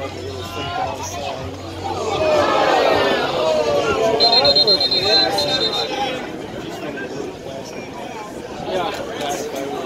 like a little football side. Yeah.